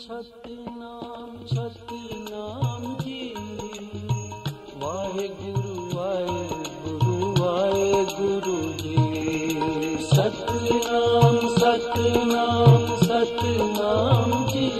ਛਤਿ ਨਾਮ ਛਤਿ ਨਾਮ ਜੀ। ਵਾਹਿਗੁਰੂ ਵਾਹਿਗੁਰੂ ਵਾਹਿਗੁਰੂ ਜੀ। ਸਤਿ ਨਾਮ ਸਤਿ ਨਾਮ ਸਤਿ ਨਾਮ ਜੀ।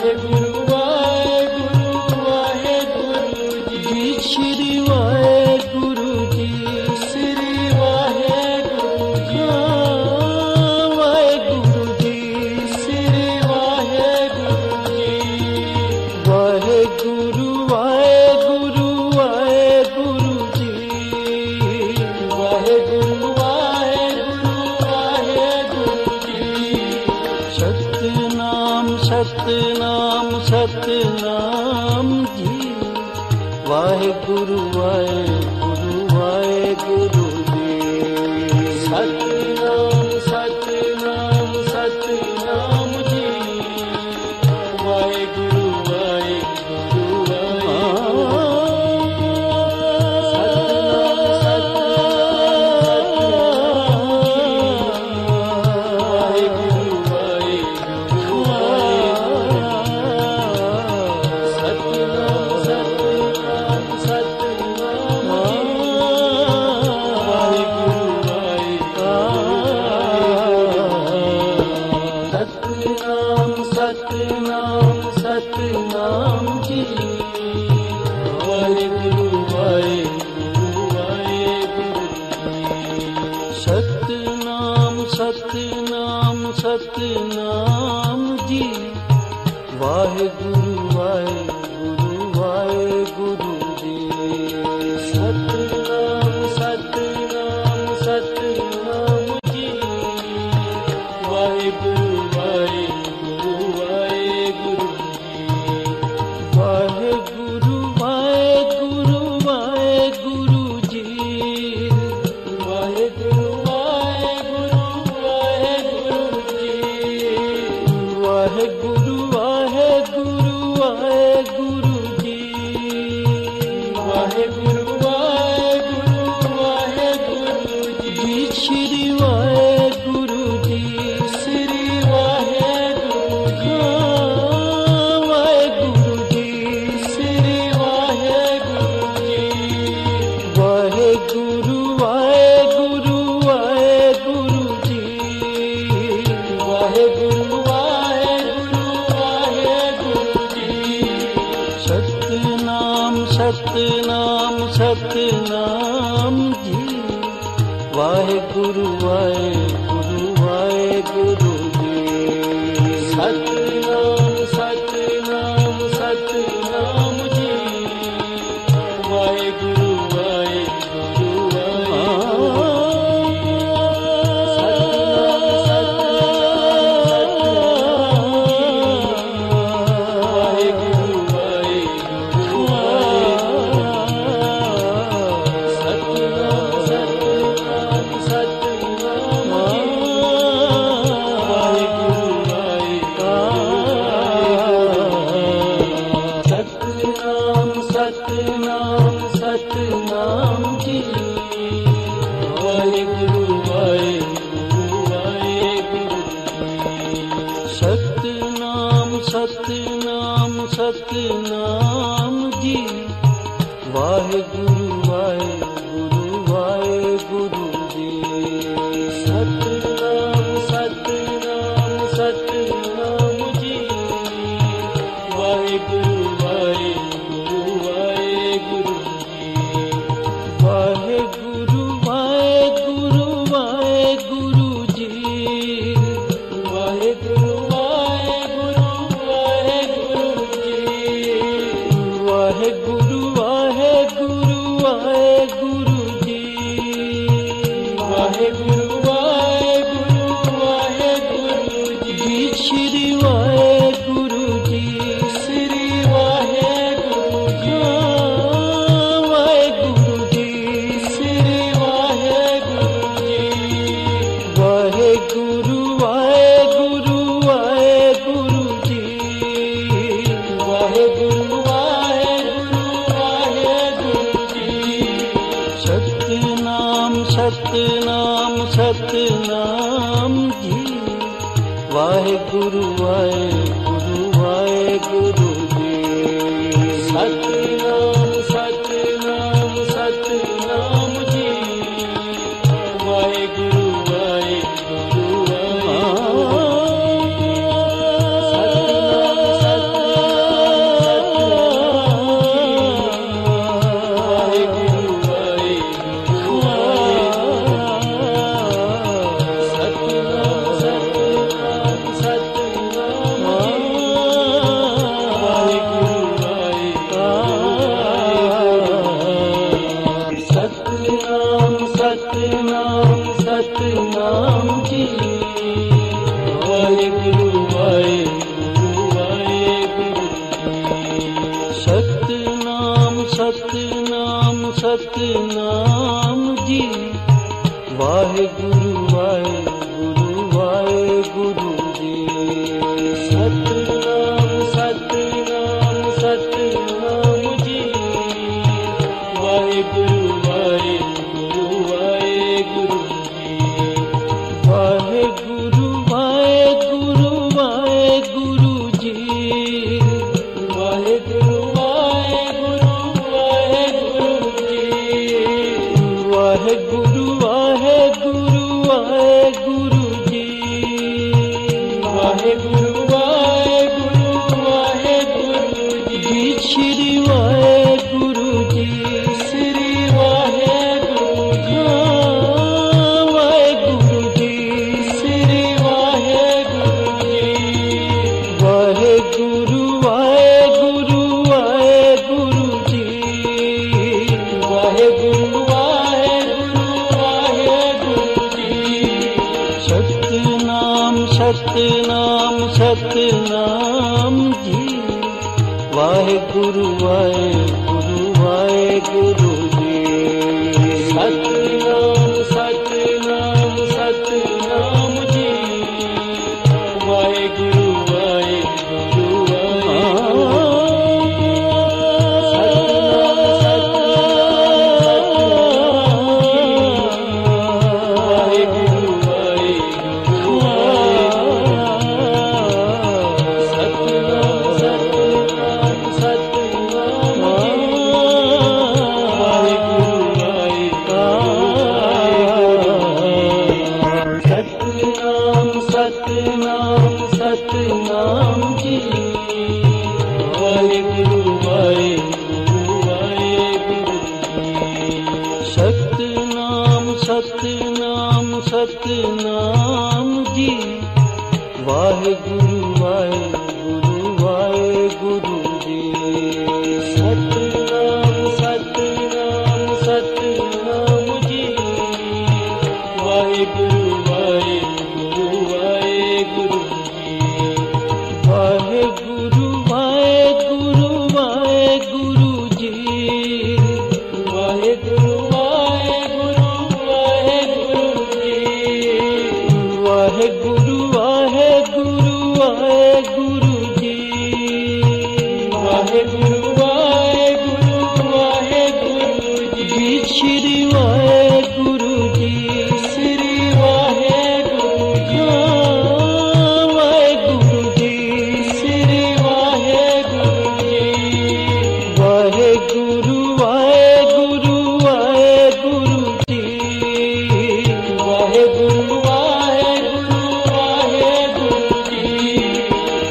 Hep yürü Satnam Satnam ji. वाहेगुरु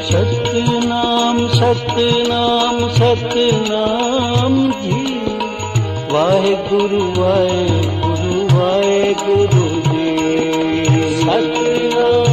ਸਤਨਾਮ ਸਤਨਾਮ ਸਤਨਾਮ ਜੀ। ਵਾਹਿਗੁਰੂ ਵਾਹਿਗੁਰੂ ਵਾਹਿਗੁਰੂ ਜੀ। ਸਤਨਾਮ ਸਤਨਾਮ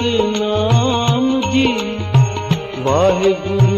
ਸਤਨਾਮ ਜੀ। ਵਾਹਿਗੁਰੂ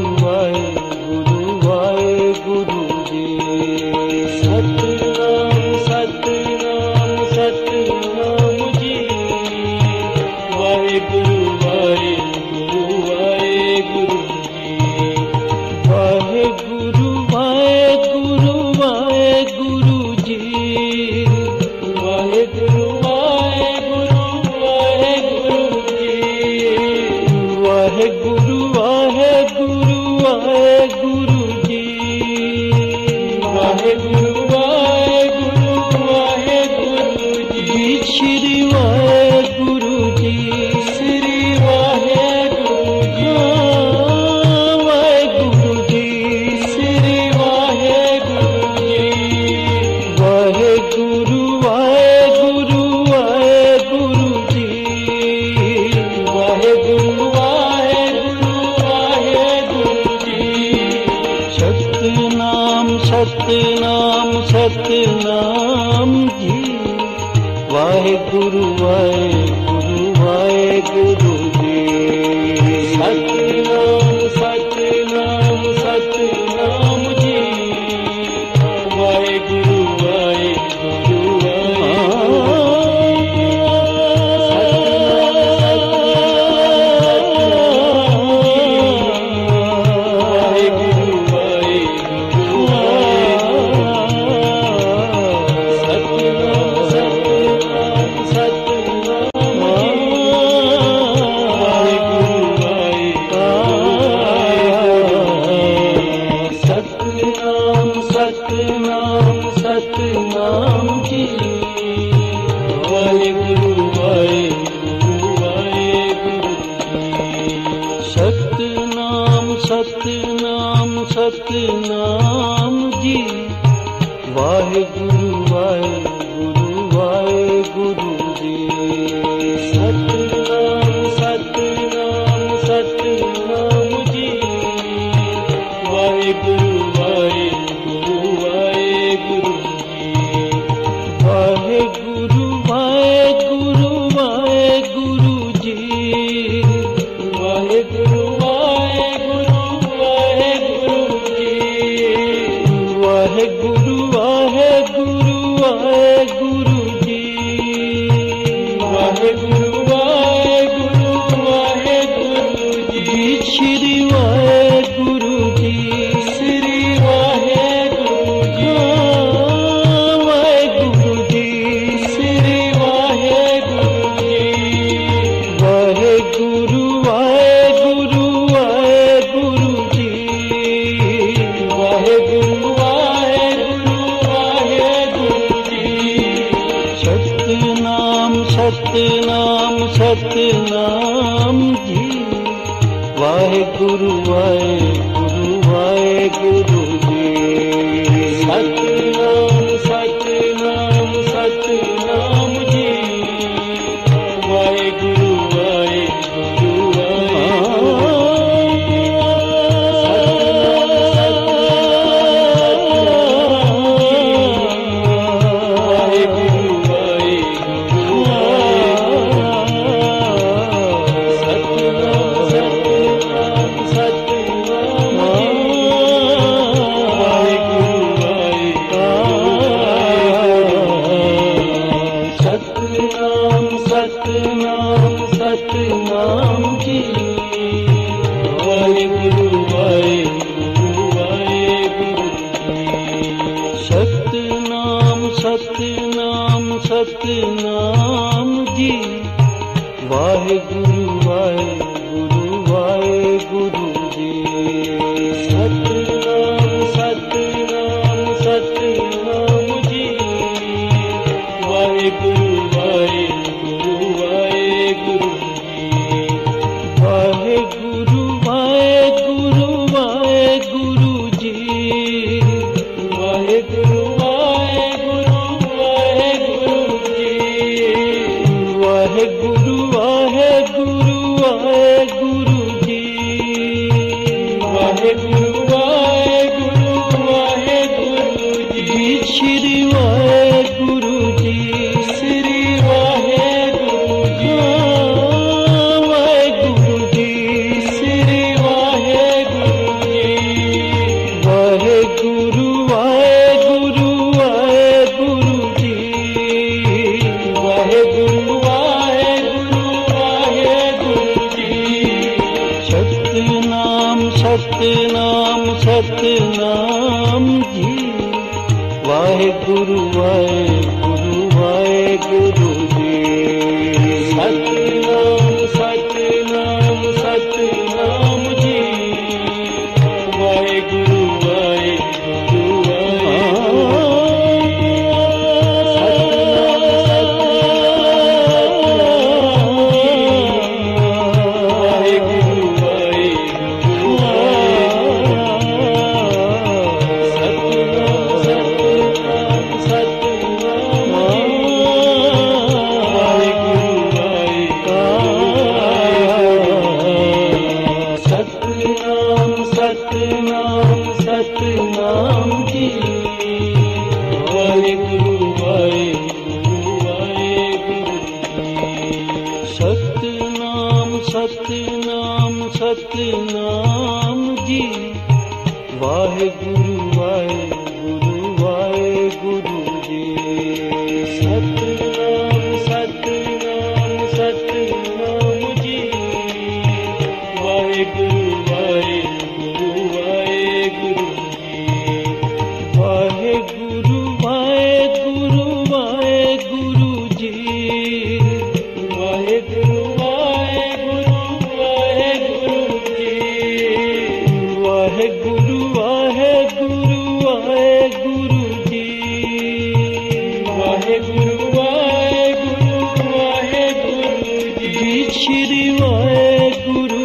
ਸਤਨਾਮ ਸਤਨਾਮ ਸਤਨਾਮ ਜੀ। ਵਾਹਿਗੁਰੂ ਵਾਹਿਗੁਰੂ ਸ਼੍ਰੀ ਵਾਹਿਗੁਰੂ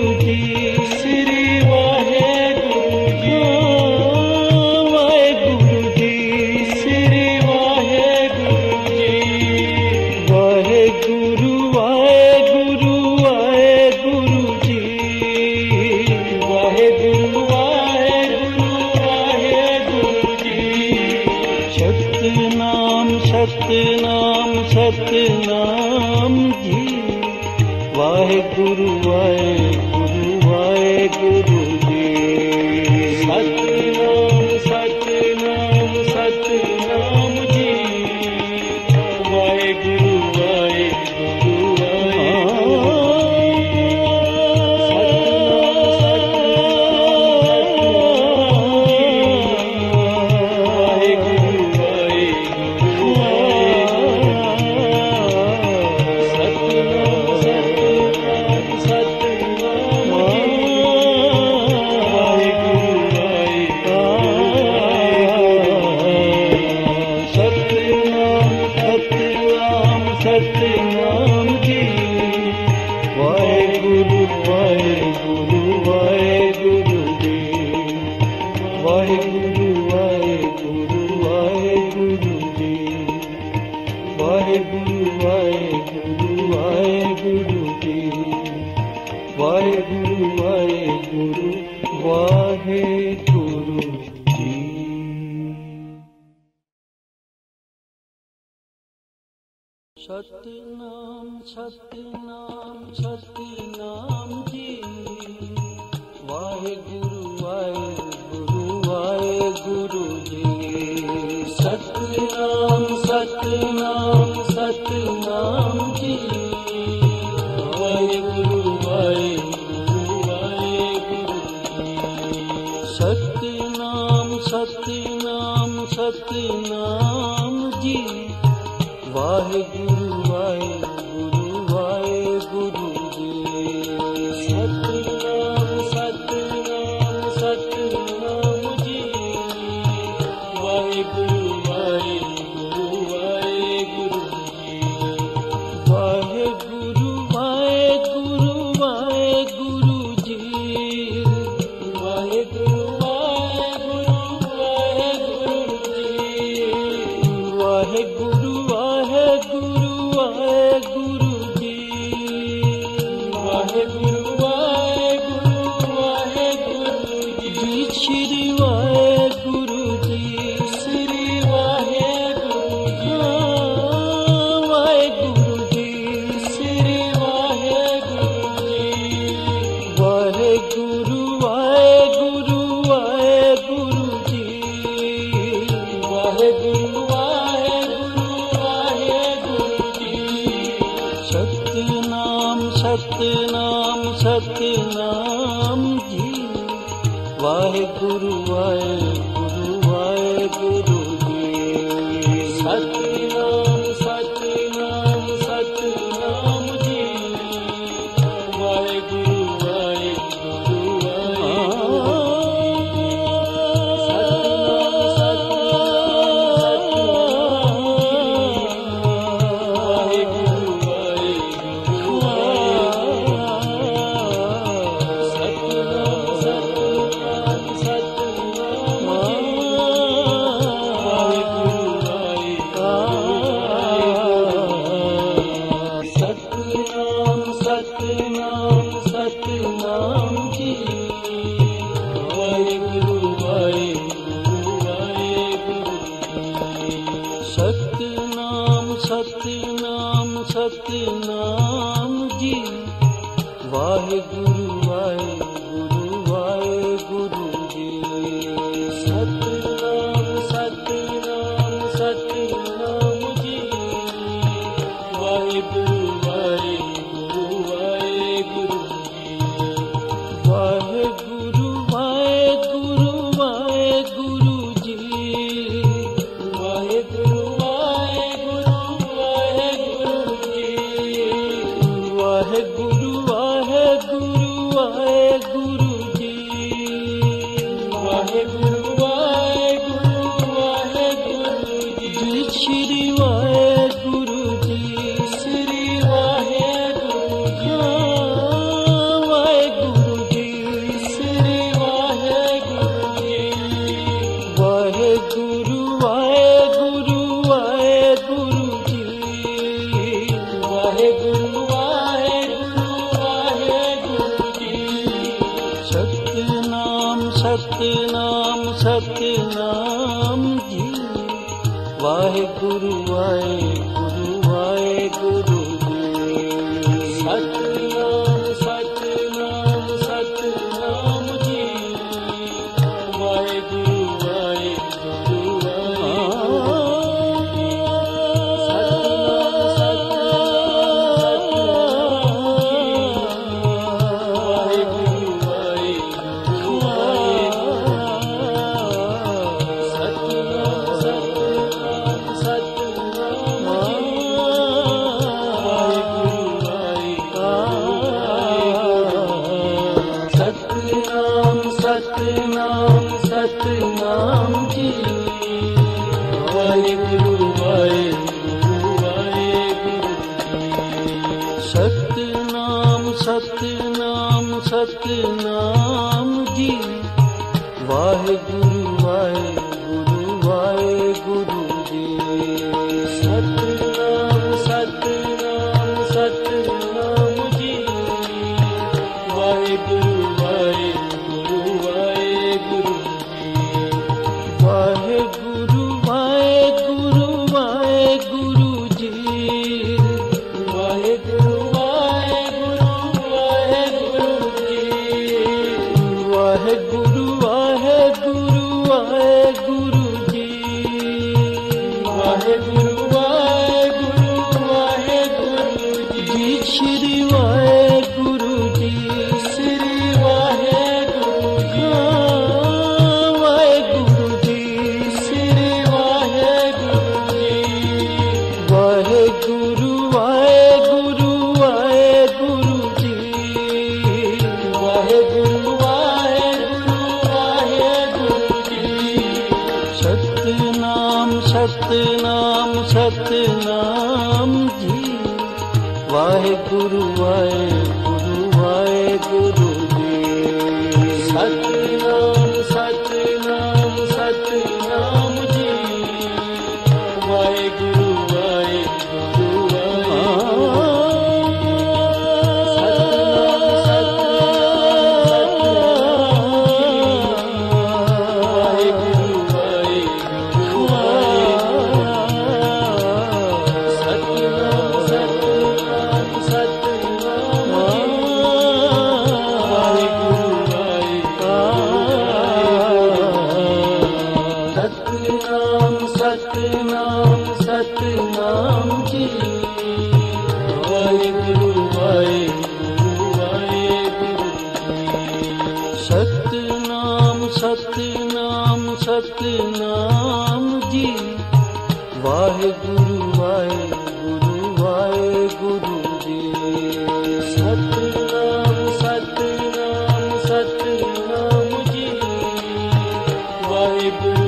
सत्य नाम सत्य नाम सत्य नाम जी। वागुरु वागुरु सत्यनाम सत्य नाम सत्य But Waheguru.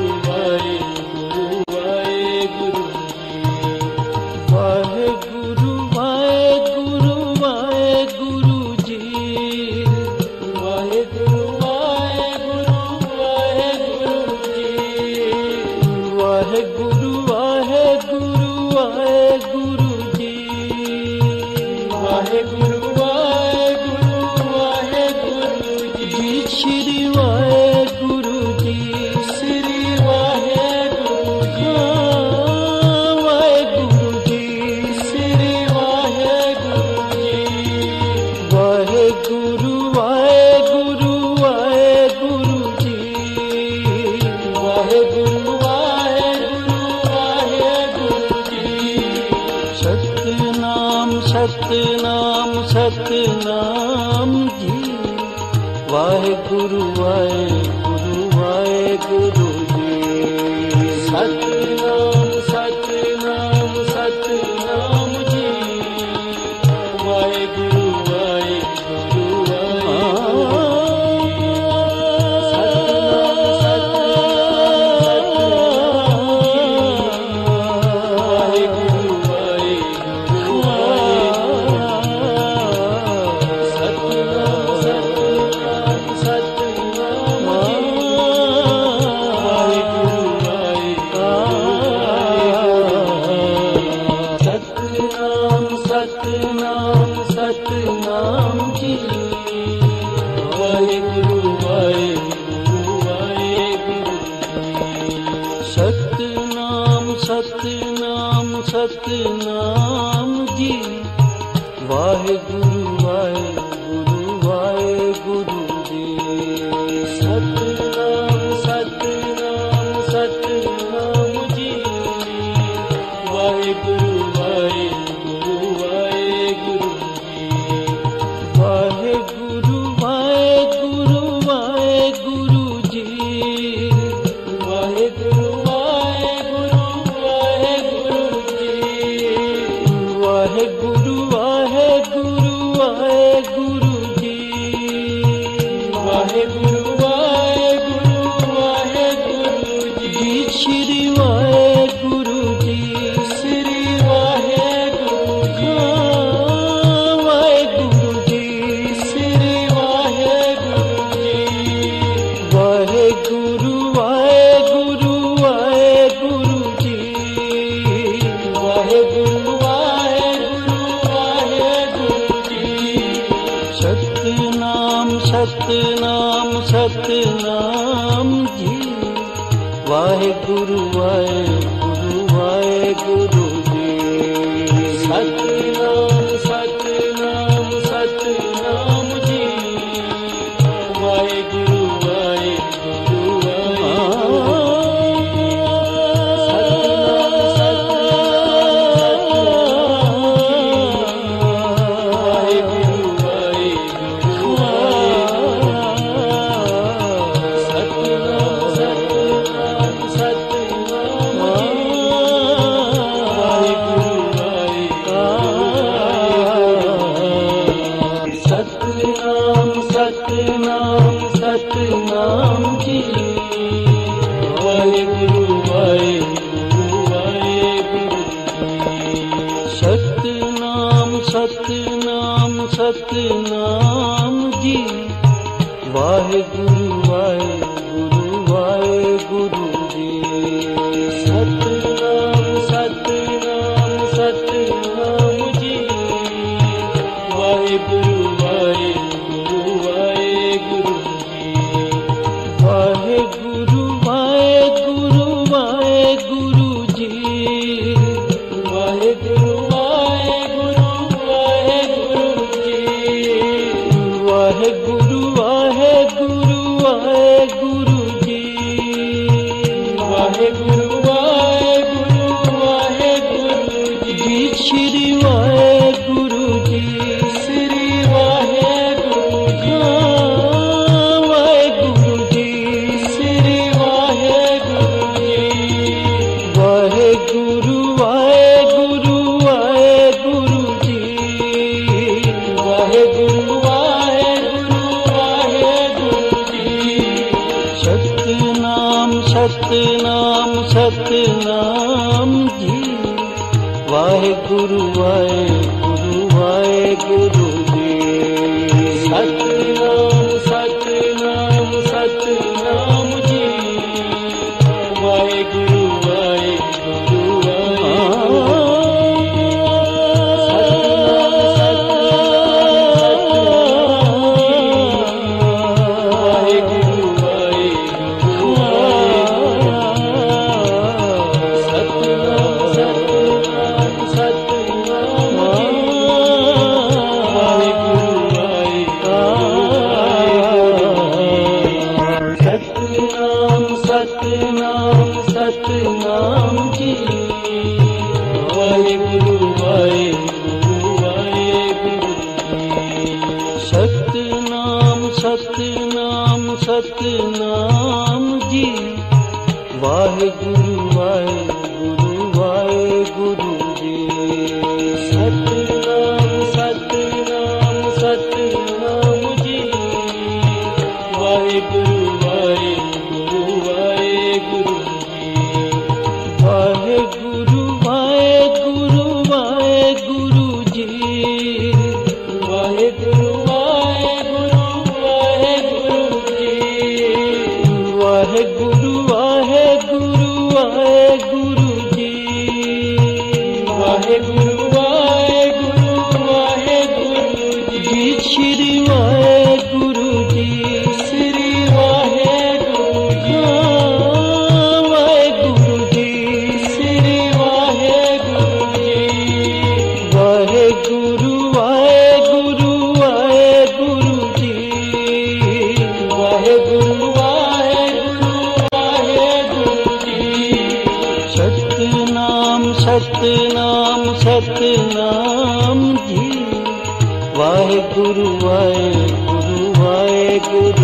Satnam ji Waheguru Guru Y Guru Waheguru ji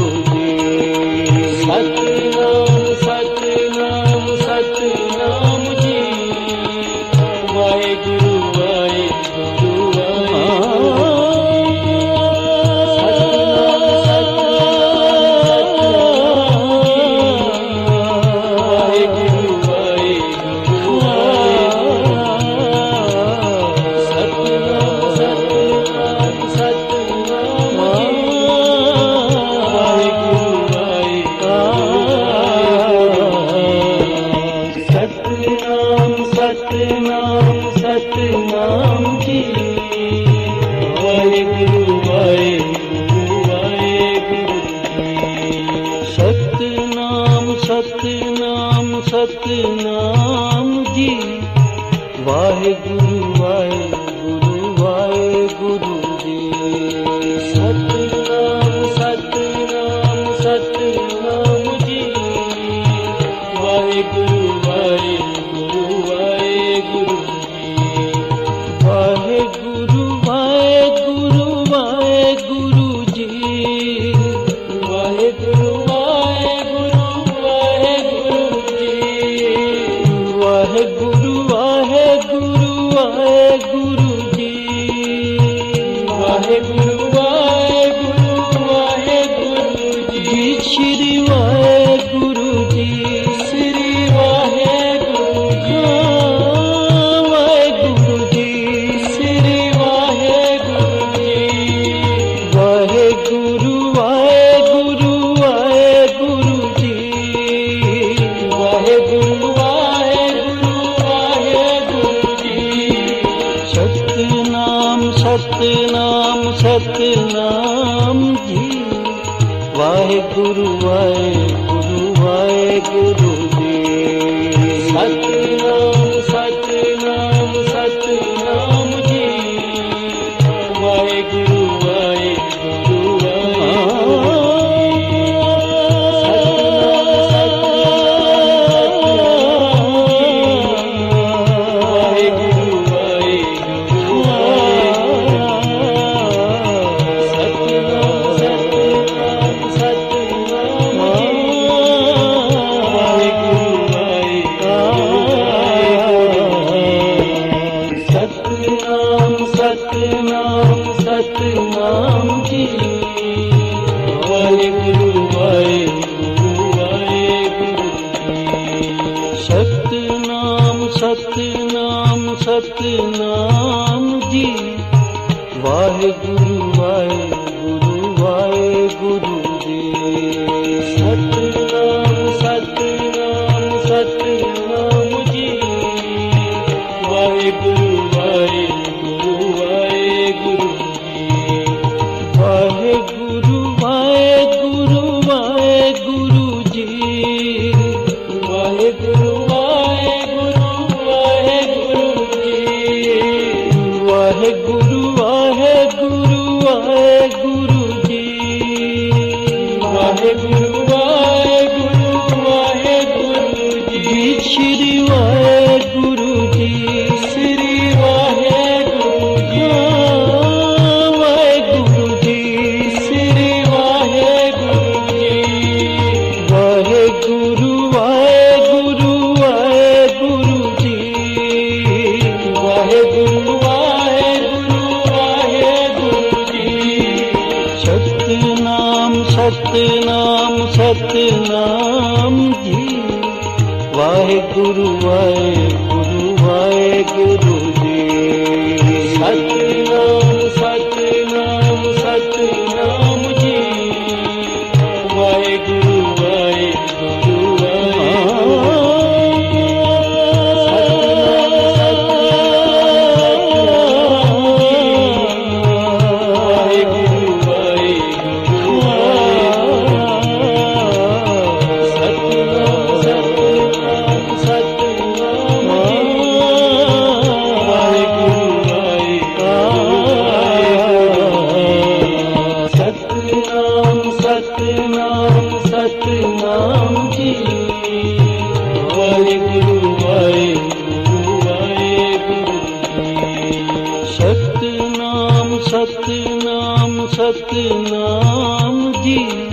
Satnam Satnam ji.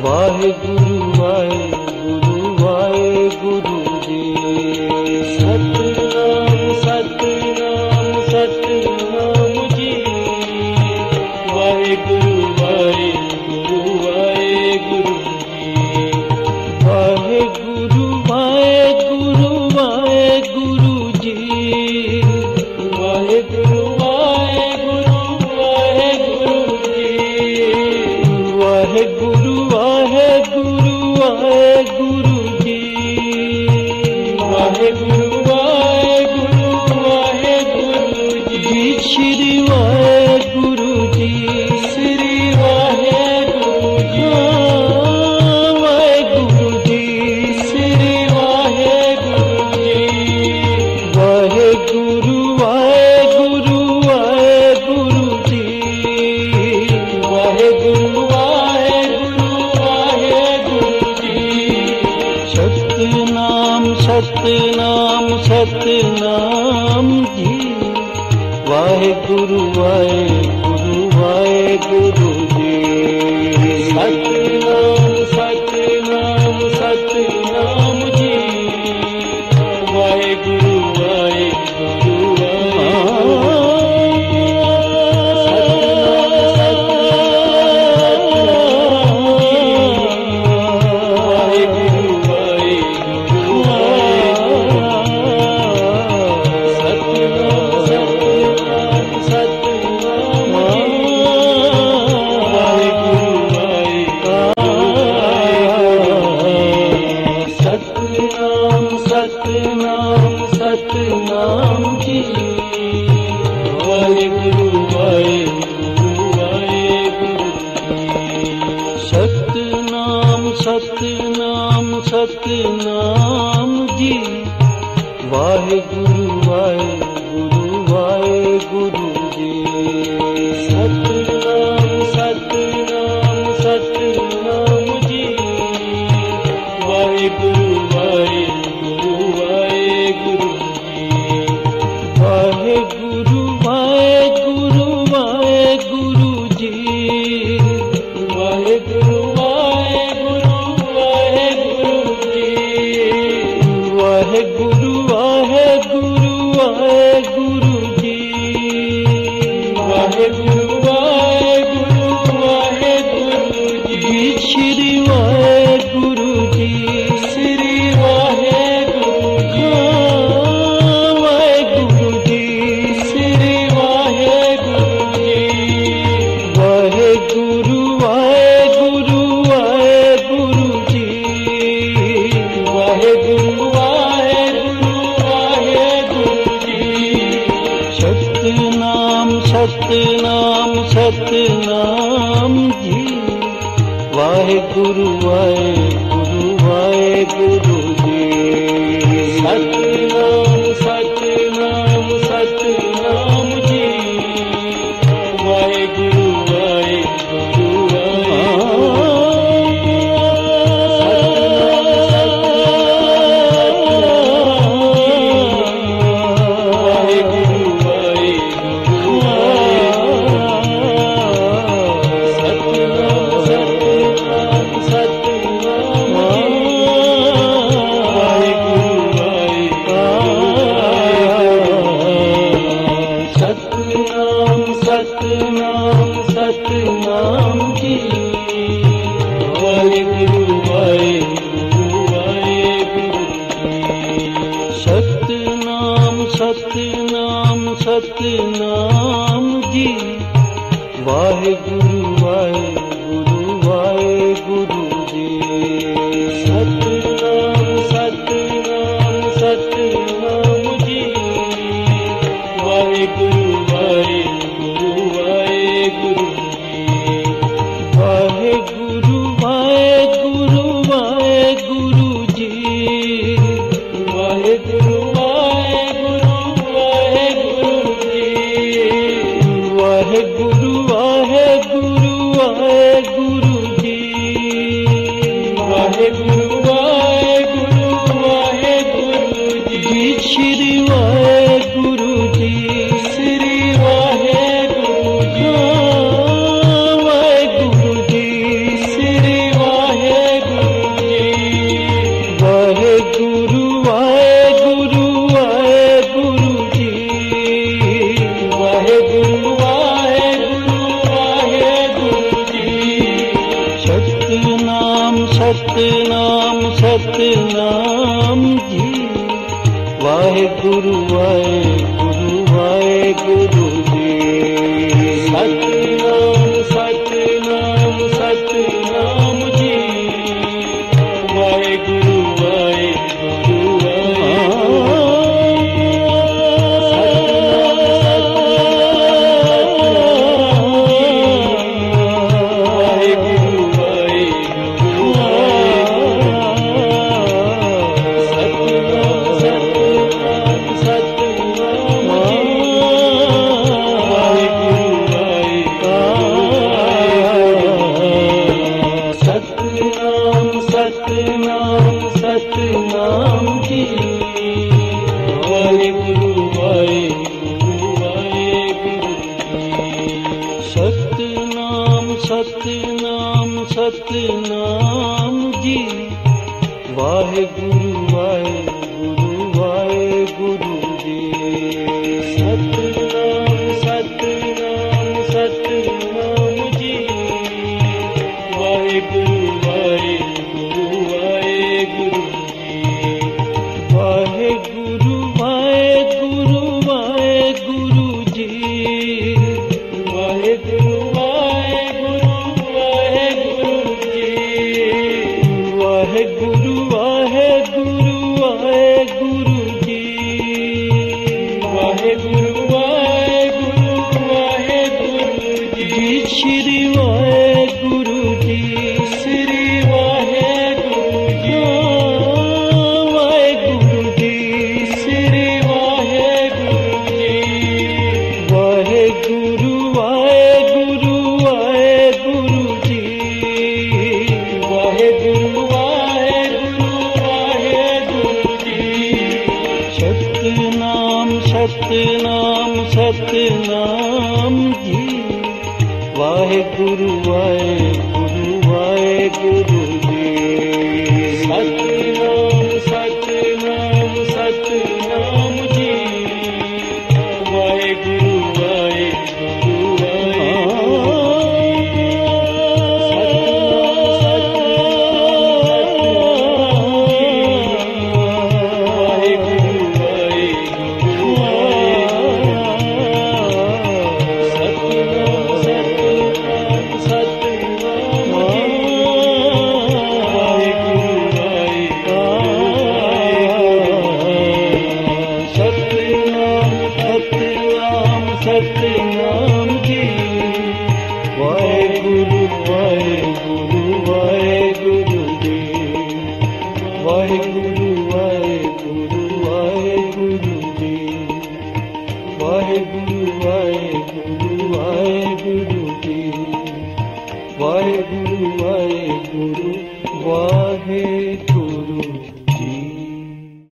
Waheguru Waheguru Waheguru.